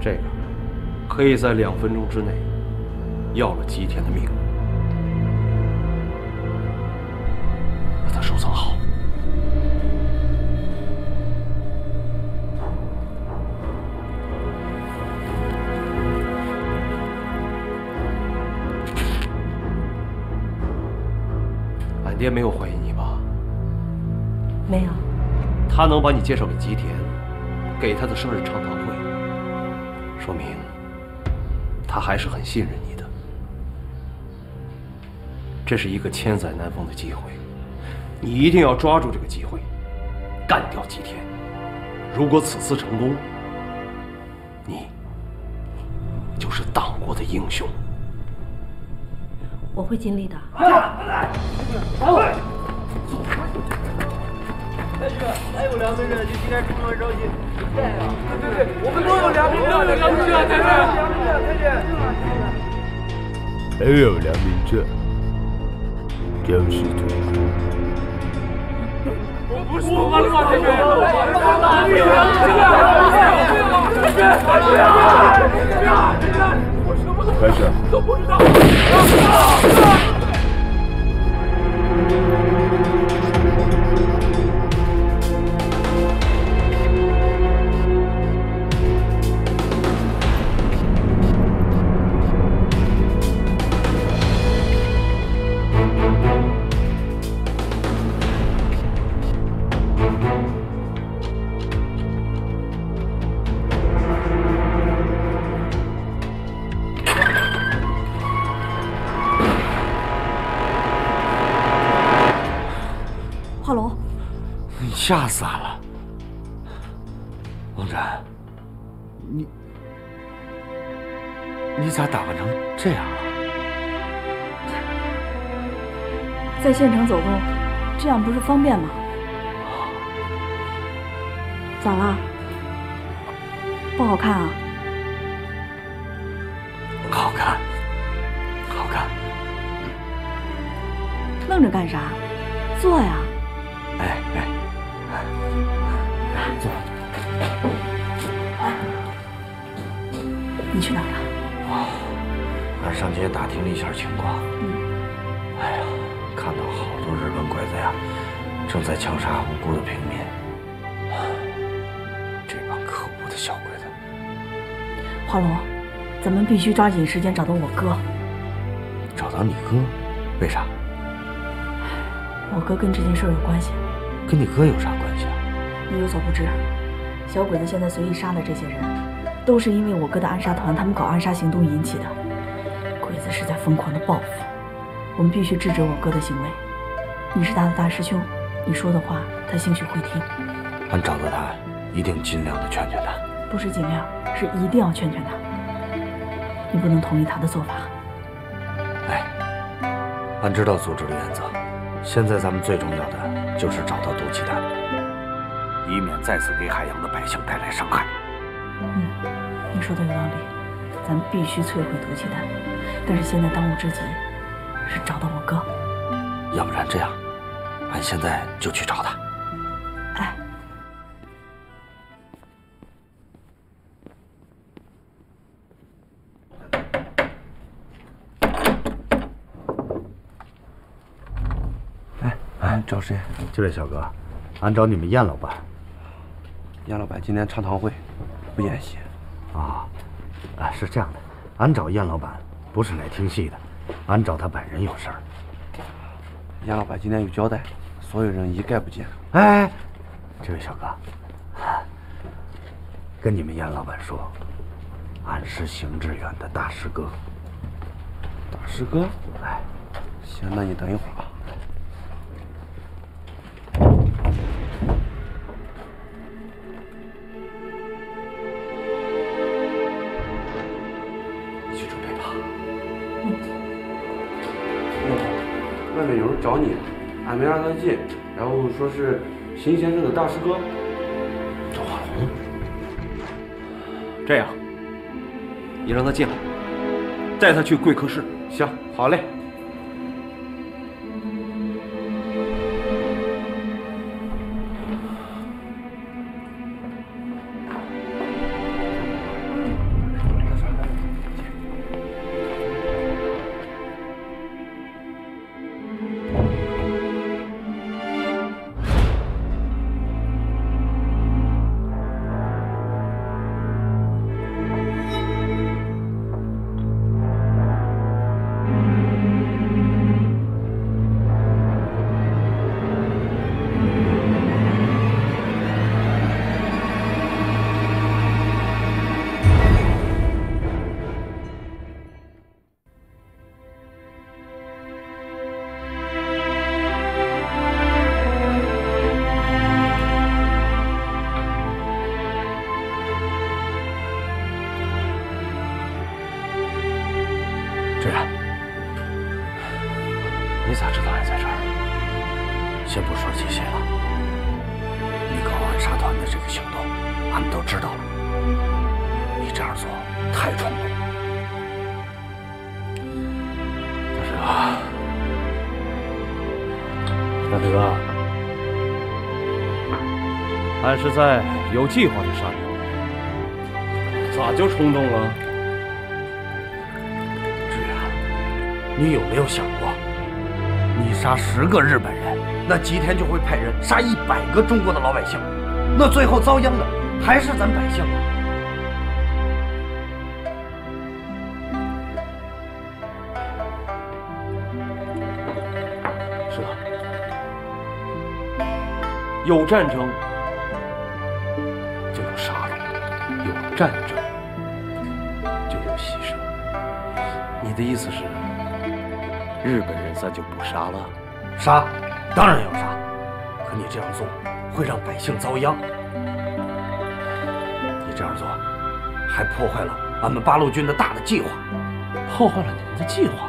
这个可以在两分钟之内要了吉田的命。把它收藏好。俺爹没有怀疑你吧？没有。他能把你介绍给吉田，给他的生日唱堂会，说明他还是很信任你的。这是一个千载难逢的机会，你一定要抓住这个机会，干掉吉田。如果此次成功，你就是党国的英雄。我会尽力的。快来！快！太君，还有两个人，你今天出门着急？对，对对对，我们都有良民证，都有良民证，太君。还有良民证，就是土。我不是我妈的话，太君，我什么开始。都不知道。吓死俺了，王展，你你咋打扮成这样啊？在县城走动，这样不是方便吗？咋啦？不好看啊？你去哪儿了？哦，俺上街打听了一下情况。嗯。哎呀，看到好多日本鬼子呀，正在枪杀无辜的平民。这帮可恶的小鬼子！华龙，咱们必须抓紧时间找到我哥。找到你哥？为啥？我哥跟这件事有关系。跟你哥有啥关系啊？你有所不知，小鬼子现在随意杀了这些人，都是因为我哥的暗杀团他们搞暗杀行动引起的。鬼子是在疯狂的报复，我们必须制止我哥的行为。你是他的大师兄，你说的话他兴许会听。俺找到他，一定尽量的劝劝他。不是尽量，是一定要劝劝他。你不能同意他的做法。哎，俺知道组织的原则，现在咱们最重要的就是找到毒气弹。以免再次给海洋的百姓带来伤害。嗯，你说的有道理，咱们必须摧毁毒气弹。但是现在当务之急是找到我哥。要不然这样，俺现在就去找他。哎。哎哎，找谁？这位小哥，俺找你们燕老板。燕老板今天唱堂会，不演戏。啊，啊，是这样的，俺找燕老板不是来听戏的，俺找他本人有事儿。燕老板今天有交代，所有人一概不见。哎，这位小哥，跟你们燕老板说，俺是邢志远的大师哥。大师哥？哎，行，那你等一会儿啊。找你，俺没让他进，然后说是邢先生的大师哥赵化龙。这样，你让他进来，带他去贵客室。行，好嘞。俺是在有计划的杀人，咋就冲动了？志远，你有没有想过，你杀十个日本人，那吉田就会派人杀一百个中国的老百姓，那最后遭殃的还是咱百姓！是啊，有战争战争就有牺牲。你的意思是，日本人咱就不杀了？杀，当然要杀，可你这样做会让百姓遭殃。你这样做，还破坏了俺们八路军的大的计划。破坏了你们的计划？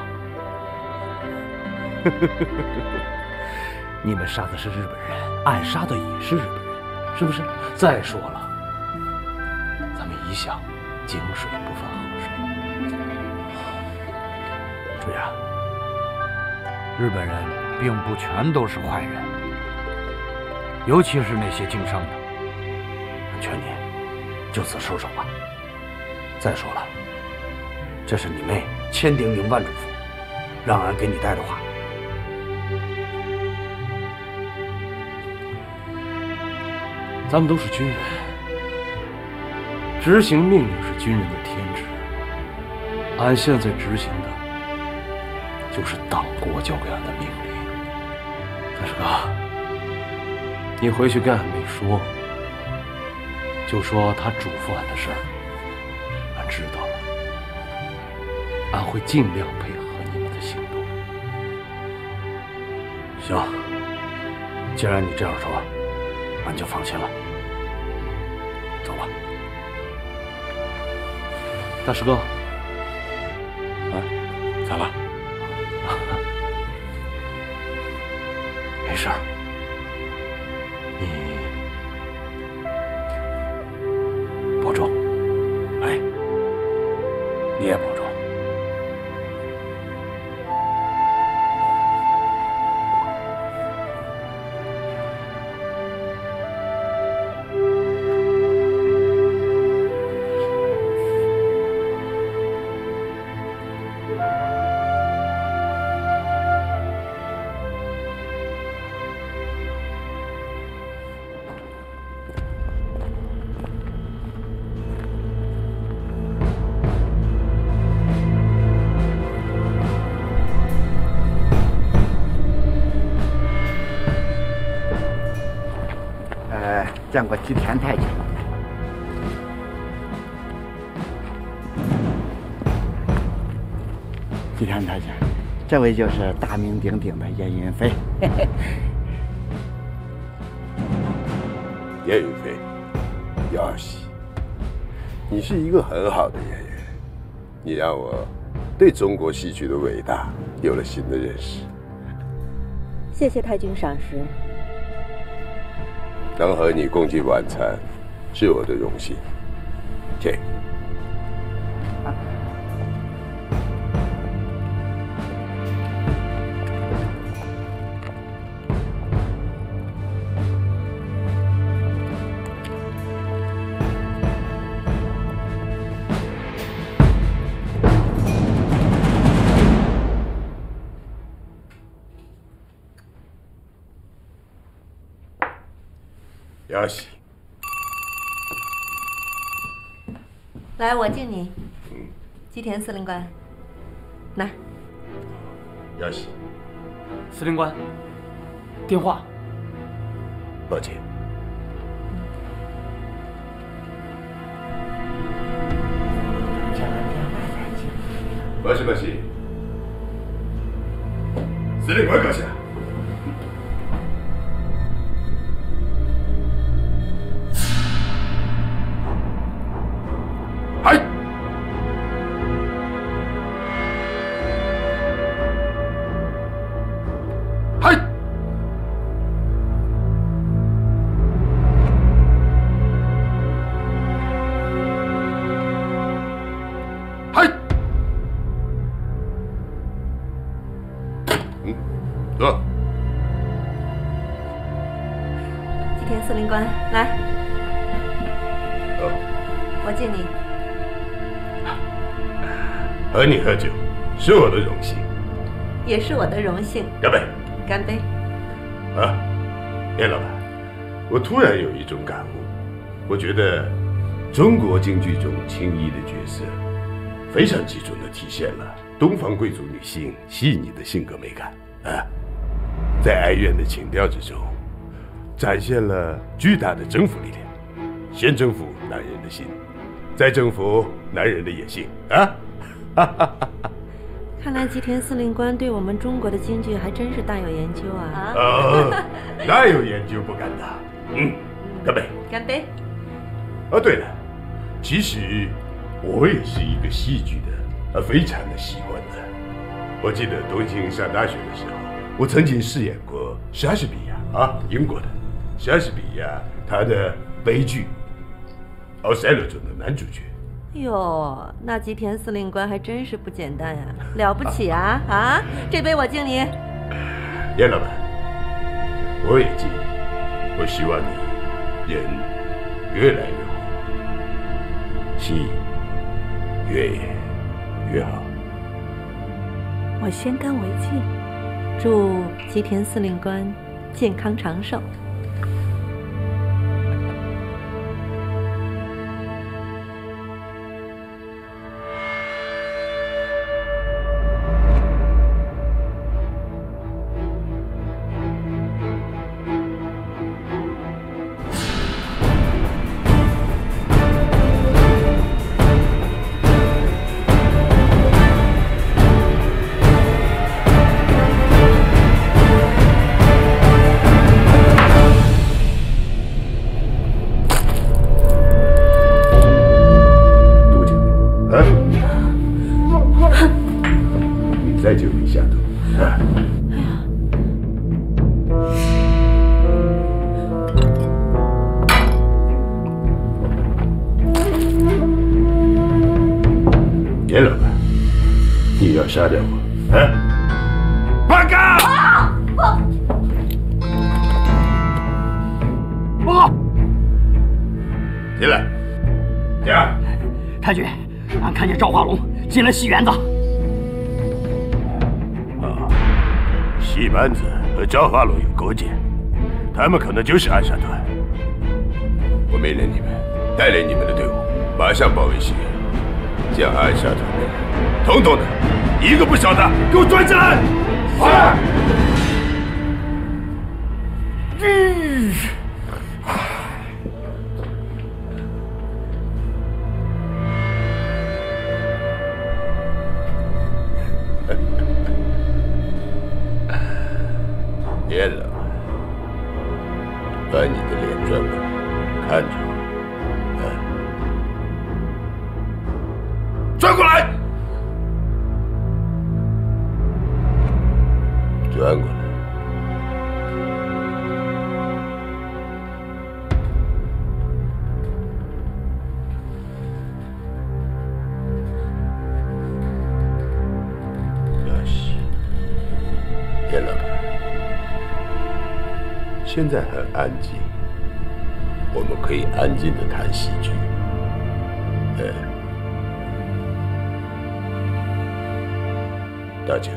你们杀的是日本人，暗杀的也是日本人，是不是？再说了，你想井水不犯河水。主任，日本人并不全都是坏人，尤其是那些经商的。我劝你就此收手吧。再说了，这是你妹千叮咛万嘱咐，让俺给你带的话。咱们都是军人，执行命令是军人的天职。俺现在执行的，就是党国交给俺的命令。大师哥，你回去跟俺妹说，就说他嘱咐俺的事儿，俺知道了，俺会尽量配合你们的行动。行，既然你这样说，俺就放心了。大师哥，啊，咋了？见过吉田太君。吉田太君，这位就是大名鼎鼎的燕云飞。燕云飞，耀西，你是一个很好的演员，你让我对中国戏曲的伟大有了新的认识。谢谢太君赏识。能和你共进晚餐，是我的荣幸。请。来，我敬你。吉田司令官，拿。耀西，司令官，电话。抱歉。もしもし。司令官阁下。 你喝酒是我的荣幸。也是我的荣幸。干杯！干杯！啊，叶老板，我突然有一种感悟，我觉得中国京剧中青衣的角色，非常集中的体现了东方贵族女性细腻的性格美感啊，在哀怨的情调之中，展现了巨大的征服力量，先征服男人的心，再征服男人的野性啊！哈哈哈哈。看来吉田司令官对我们中国的京剧还真是大有研究啊！啊，大有研究不敢当。嗯，干杯！干杯！哦，对了，其实我也是一个戏剧的，呃，非常的喜欢的。我记得东京上大学的时候，我曾经饰演过莎士比亚啊，英国的莎士比亚他的悲剧《奥赛罗》中的男主角。哟，那吉田司令官还真是不简单呀，了不起啊！啊，这杯我敬你。严老板，我也敬你。我希望你人越来越好，戏越演越好。我先干为敬，祝吉田司令官健康长寿。了戏园子。啊，戏班子和赵化龙有勾结，他们可能就是暗杀团。我命令你们带领你们的队伍，马上包围戏园，将暗杀团的人统统的。一个不少的，给我抓起来！是。现在很安静，我们可以安静的谈戏剧。哎，大姐。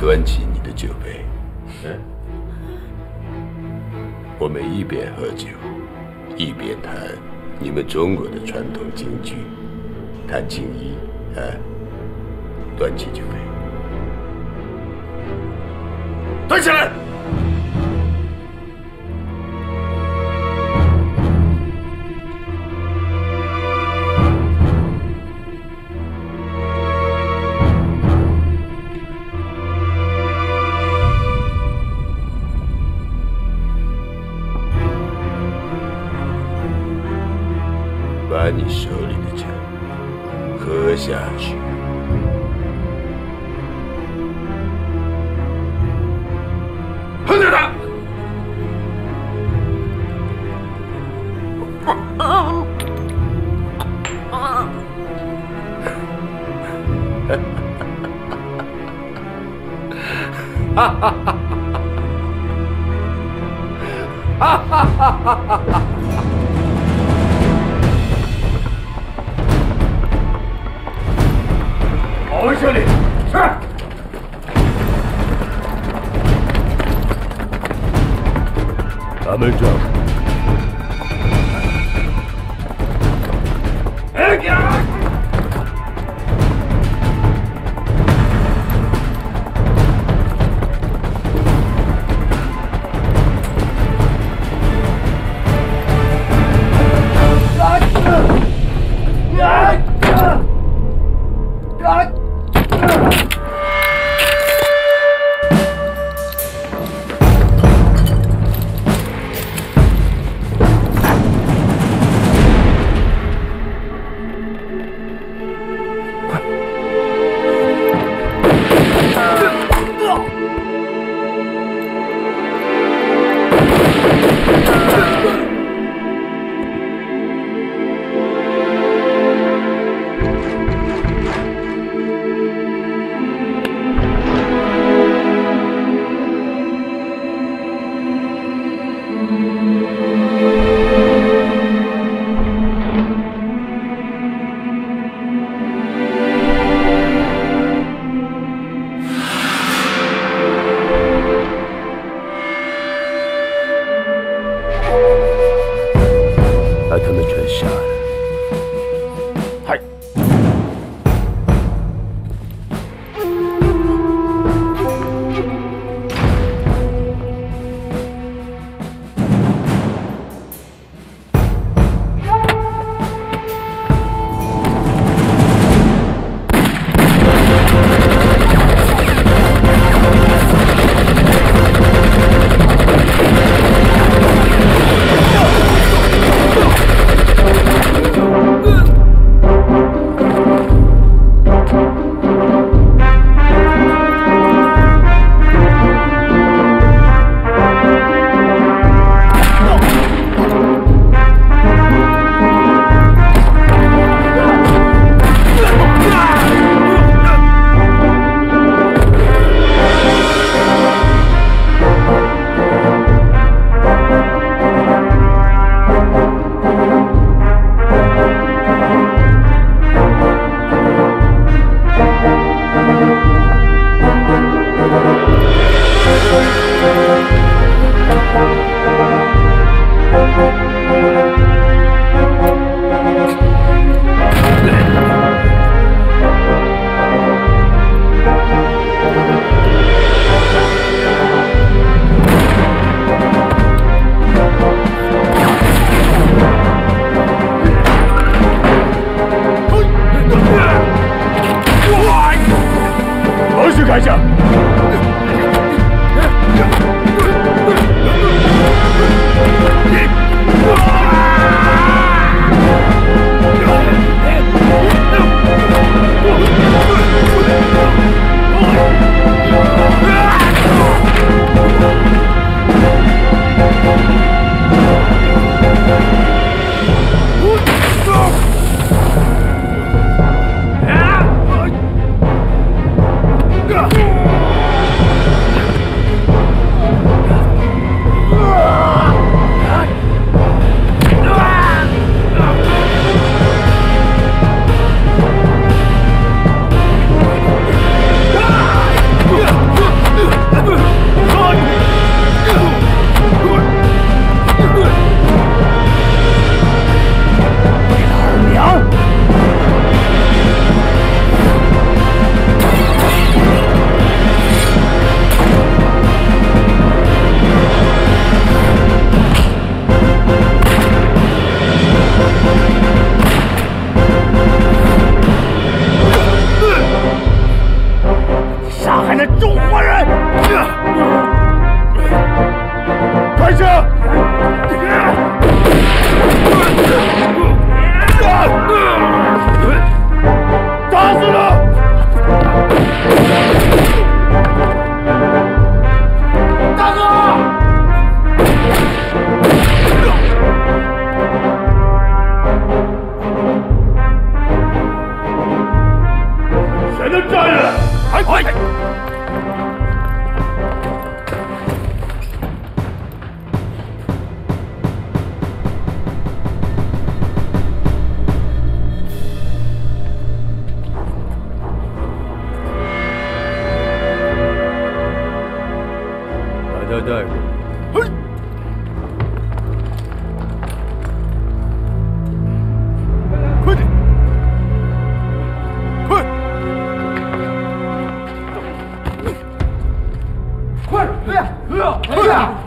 端起你的酒杯，嗯，我们一边喝酒，一边谈你们中国的传统京剧，谈青衣，啊，端起酒杯，端起来。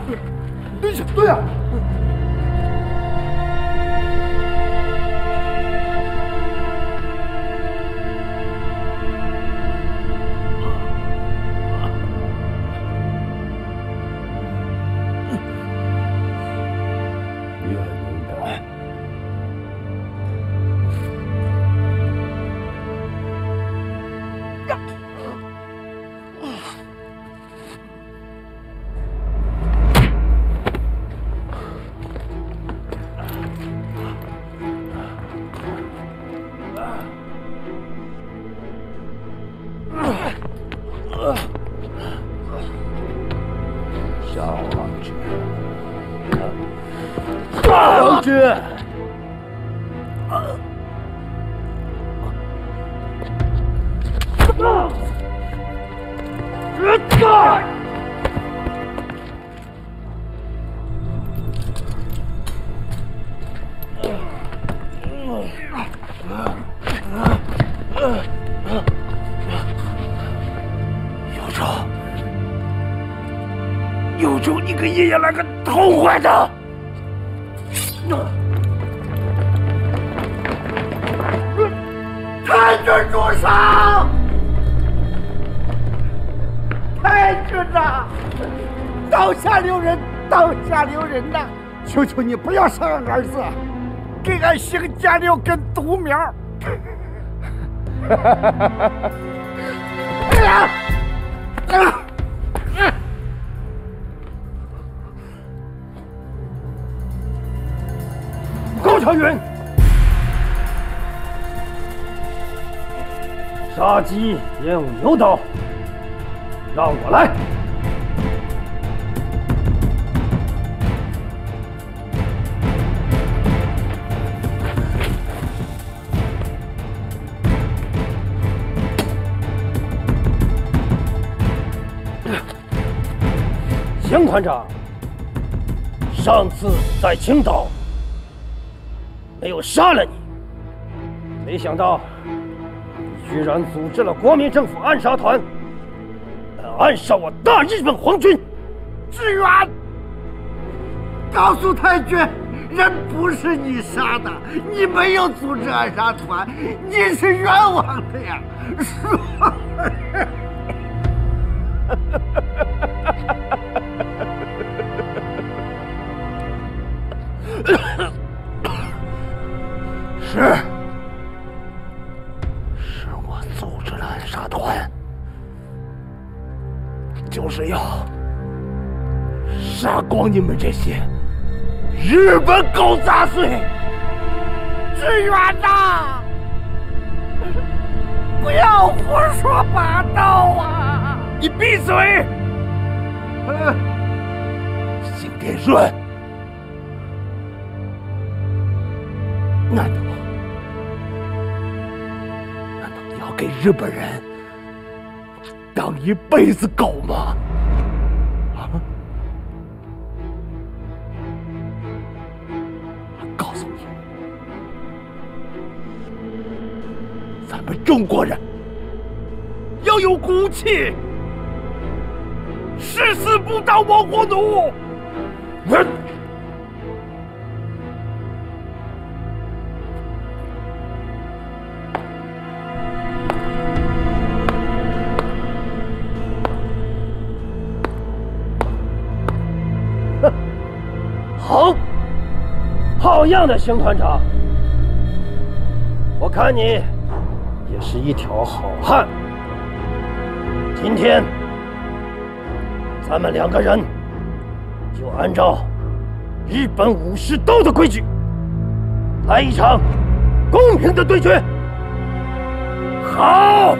对呀，对呀，对太君住手！太君呐，刀下留人，刀下留人呐！求求你不要杀俺儿子，给俺姓贾留根独苗。哎呀！啊！长云，杀鸡焉用牛刀？让我来。邢团长，上次在青岛没有杀了你，没想到你居然组织了国民政府暗杀团，来暗杀我大日本皇军。志远，告诉太君，人不是你杀的，你没有组织暗杀团，你是冤枉的呀！说。你们这些日本狗杂碎！志远呐，不要胡说八道啊！你闭嘴！邢天顺，难道难道你要给日本人当一辈子狗吗？我们中国人要有骨气。誓死不当亡国奴！人，好，好样的，邢团长！我看你是一条好汉。今天。咱们两个人就按照日本武士刀的规矩，来一场公平的对决。好。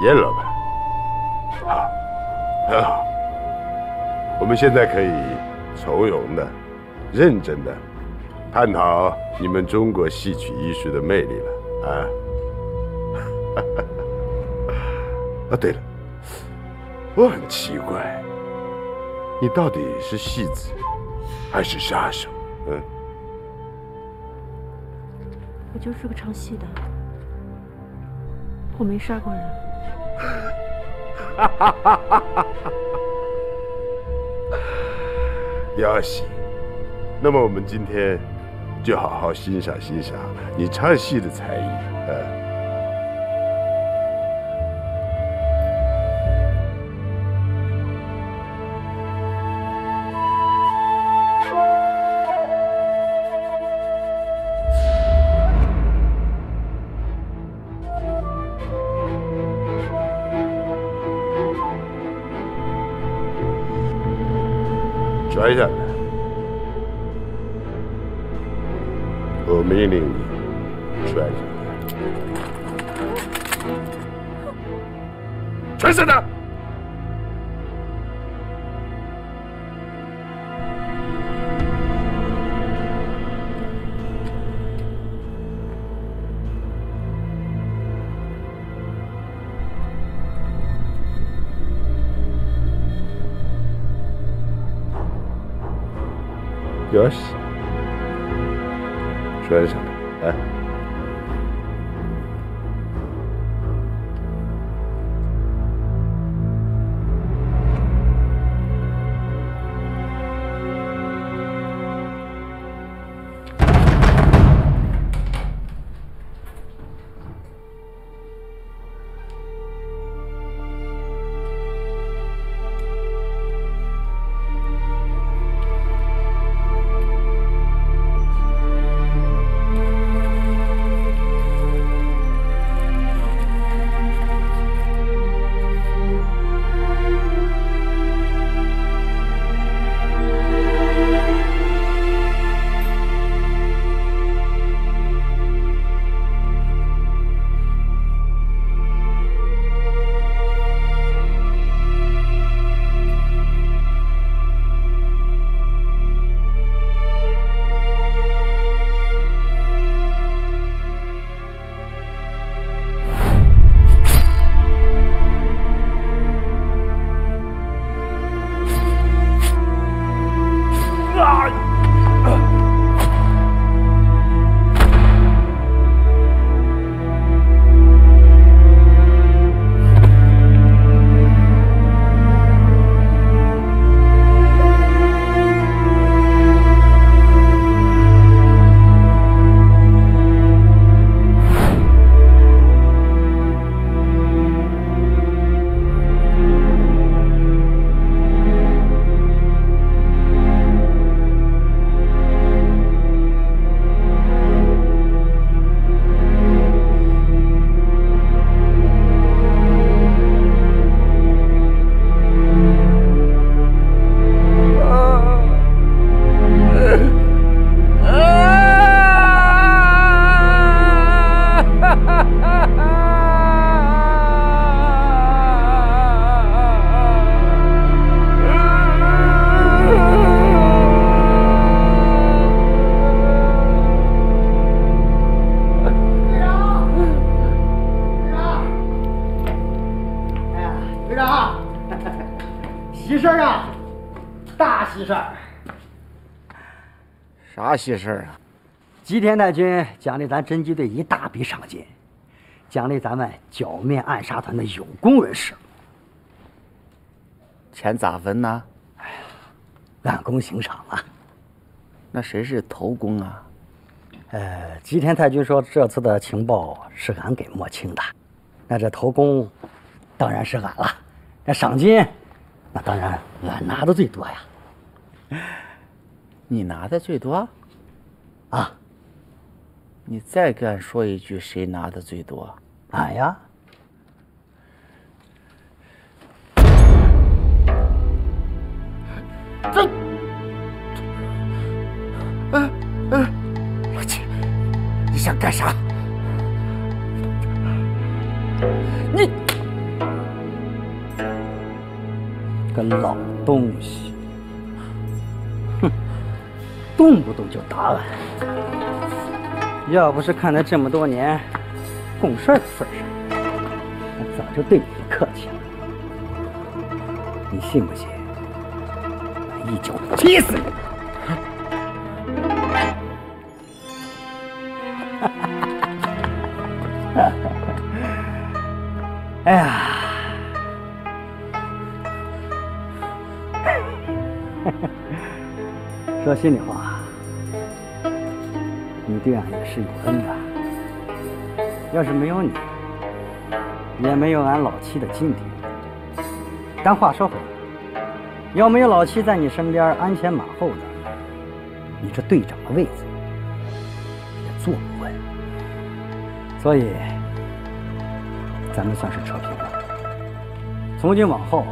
严老板，好，很好。我们现在可以从容的、认真的探讨你们中国戏曲艺术的魅力了啊！啊，对了，我很奇怪，你到底是戏子还是杀手？嗯，我就是个唱戏的，我没杀过人。哈哈哈哈哈！要喜，那么我们今天就好好欣赏欣赏你唱戏的才艺摔下来！よし啥喜事儿啊？吉田太君奖励咱侦缉队一大笔赏金，奖励咱们剿灭暗杀团的有功人士。钱咋分呢？哎呀，按功行赏啊。那谁是头功啊？呃，吉田太君说这次的情报是俺给摸清的，那这头功当然是俺了。那赏金，那当然俺拿的最多呀。你拿的最多？啊？你再敢说一句，谁拿的最多？俺呀。这，哎哎，老七，你想干啥？你个老东西，哼，动不动就打俺！要不是看在这么多年共事的份上，我早就对你客气了。你信不信？一脚踢死你！哎呀，说心里话，你对俺也是有恩的。要是没有你，也没有俺老七的今天。但话说回来。要没有老七在你身边鞍前马后的，你这队长的位子也坐不稳。所以，咱们算是扯平了。从今往后，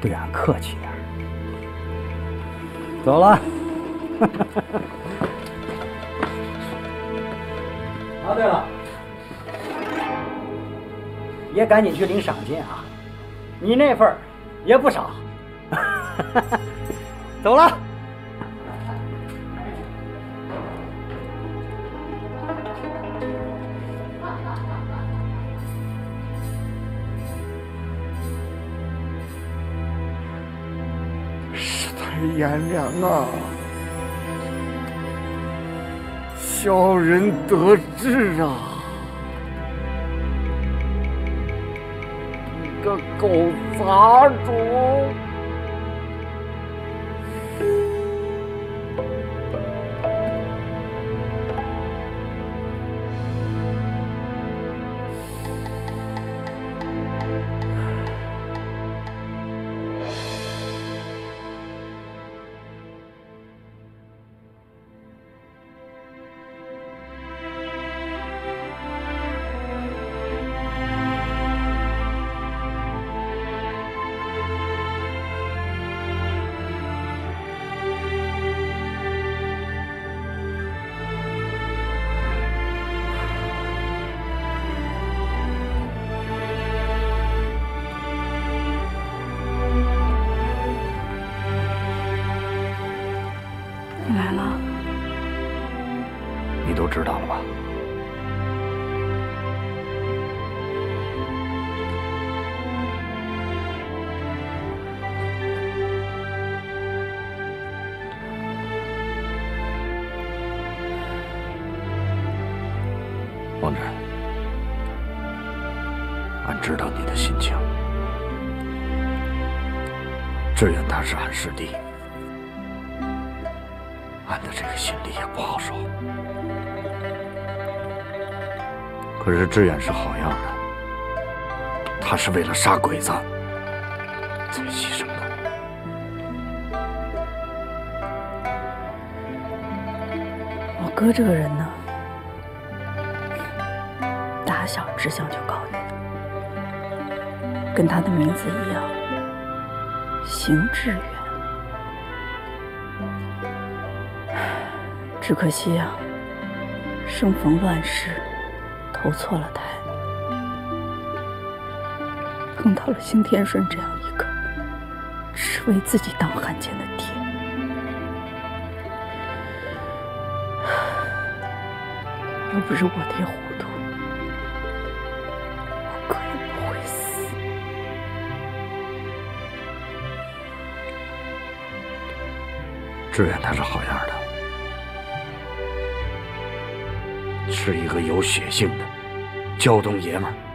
对俺客气点。走了。啊，对了，也赶紧去领赏金啊！你那份也不少，走了。世态炎凉啊，小人得志啊。你个狗杂种！你都知道了吧？王震，俺知道你的心情。志远他是俺师弟，俺的这个心里也不好受。可是志远是好样的，他是为了杀鬼子才牺牲的。我哥这个人呢，打小志向就高远，跟他的名字一样，行志远。只可惜啊，生逢乱世。投错了胎，碰到了邢天顺这样一个只为自己当汉奸的爹。要不是我爹糊涂，我哥也不会死。志远他是好样的，是一个有血性的胶东爷们儿。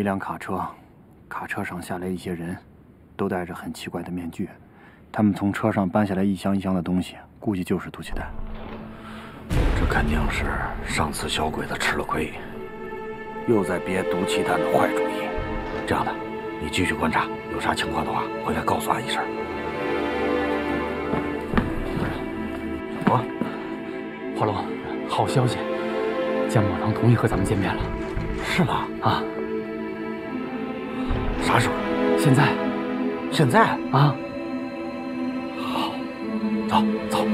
一辆卡车，卡车上下来一些人，都戴着很奇怪的面具，他们从车上搬下来一箱一箱的东西，估计就是毒气弹。这肯定是上次小鬼子吃了亏，又在憋毒气弹的坏主意。这样的，你继续观察，有啥情况的话，回来告诉俺一声。小博，华龙，好消息，江某堂同意和咱们见面了。是吗？啊，啥时候？现在。现在啊？好，走走。